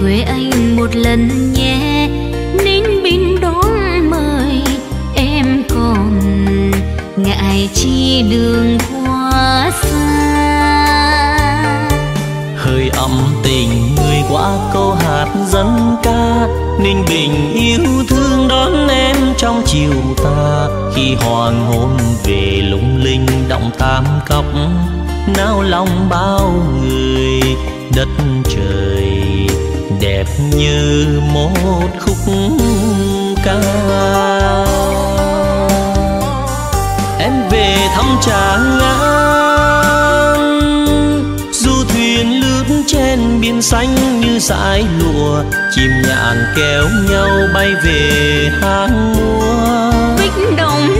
quê anh một lần nhé. Ninh Bình đón mời em còn ngại chi đường qua xa. Hơi ấm tình người qua câu hát dân ca ninh bình yêu thương đón em trong chiều ta khi hoàng hôn về lung linh động tam cốc, nao lòng bao người đất trời như một khúc ca. Em về thăm tràng ngang, du thuyền lướt trên biển xanh như dải lụa, chim nhạn kéo nhau bay về hang mua bích đồng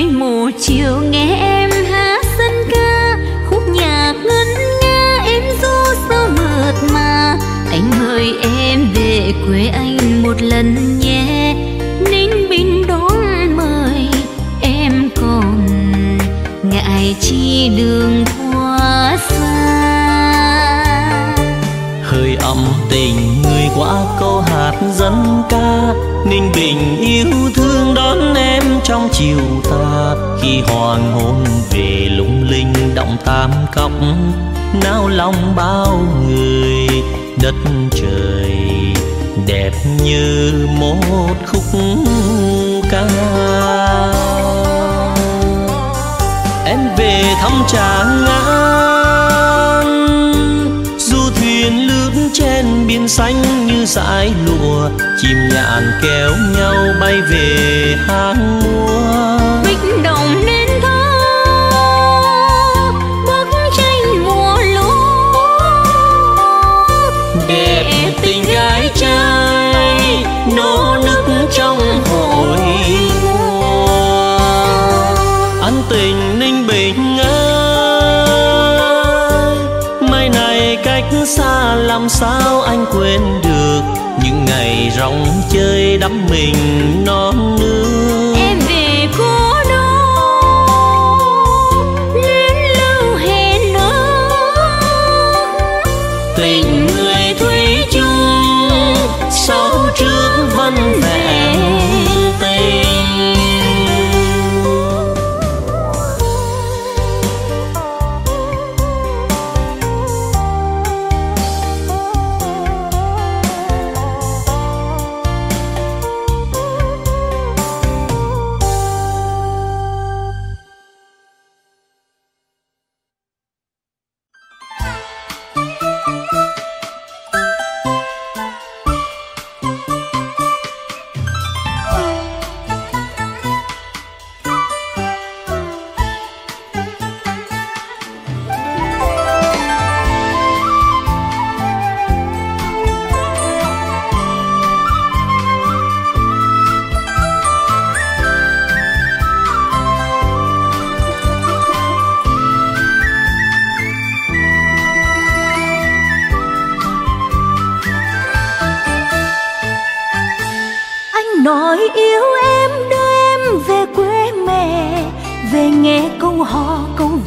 anh mùa chiều nghe em hát dân ca, khúc nhạc ngân nga em du sao mượt mà. Anh mời em về quê anh một lần nhé. Ninh bình đón mời em còn. Ngại chi đường qua xa. Hơi ấm tình người qua câu hát dân ca, ninh bình yêu thương trong chiều ta khi hoàng hôn về lung linh động tam cốc, nao lòng bao người đất trời, đẹp như một khúc ca. Em về thăm tràng an du thuyền lướt trên biển xanh như dải lụa chim nhạn kéo nhau bay về hang mua ân tình ninh bình ơi. Mai này cách xa làm sao anh quên được những ngày rong chơi đắm mình non nước.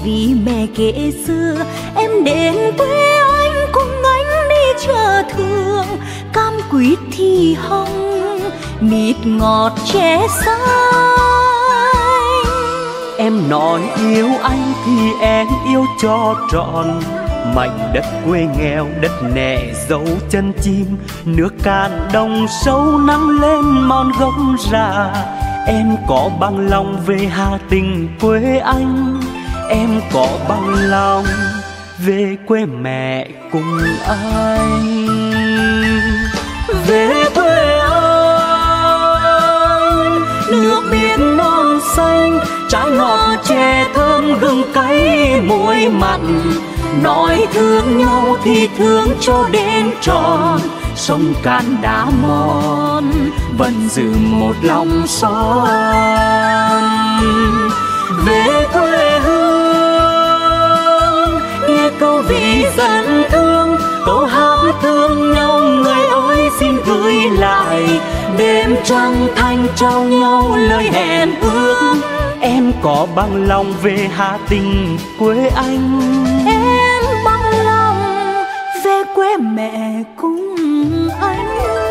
Vì mẹ kể xưa em đến quê anh cùng anh đi chợ thường. Cam quýt thì hồng mịt ngọt trẻ xanh. Em nói yêu anh thì em yêu cho trọn. Mảnh đất quê nghèo, đất nẻ dấu chân chim. Nước cạn đồng sâu nắng lên mòn gốc già Em có bằng lòng về Hà Tình quê anh em có bằng lòng về quê mẹ cùng anh. Về quê anh, nước biển non xanh, trái ngọt chè thơm gừng cay muối mặn. Nói thương nhau thì thương cho đến tròn, sông cạn đá mòn vẫn giữ một lòng son. Về quê câu vị dẫn thương câu hát thương nhau người ơi xin gửi lại. Đêm trăng thanh trao nhau lời hẹn ước. Em có bằng lòng về hà tình quê anh. Em bằng lòng về quê mẹ cùng anh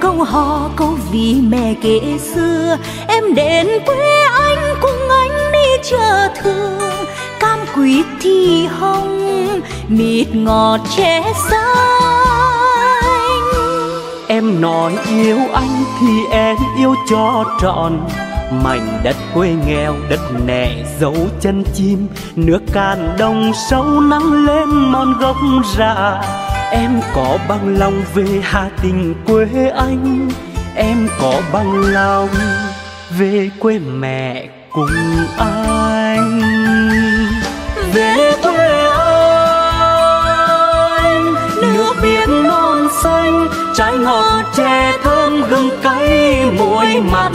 câu hò, câu vì mẹ kể xưa. Em đến quê anh cùng anh đi chờ thương. Cam quýt thì hồng, mịt ngọt che xanh. Em nói yêu anh thì em yêu cho trọn. Mảnh đất quê nghèo, đất nẻ dấu chân chim. Nước cạn đồng sâu nắng lên mòn gốc rạ em có bằng lòng về hà tình quê anh. Em có bằng lòng về quê mẹ cùng anh. Về quê anh, nước biển non xanh, trái ngọt chè thơm gừng cay muối mặn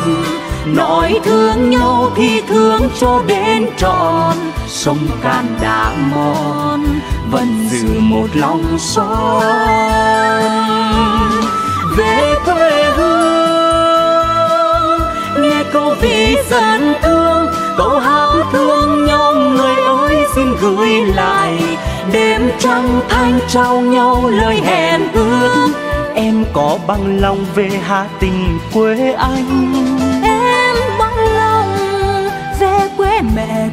nói thương nhau thì thương cho đến tròn, sông cạn đã mòn vẫn giữ một lòng son. Về quê hương, nghe câu ví dân thương, câu hát thương nhau người ơi xin gửi lại. Đêm trăng thanh trao nhau lời hẹn ước, em có bằng lòng về hà tình quê anh. Mẹ